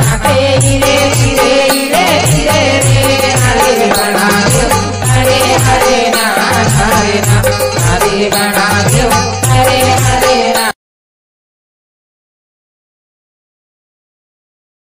Hare Hare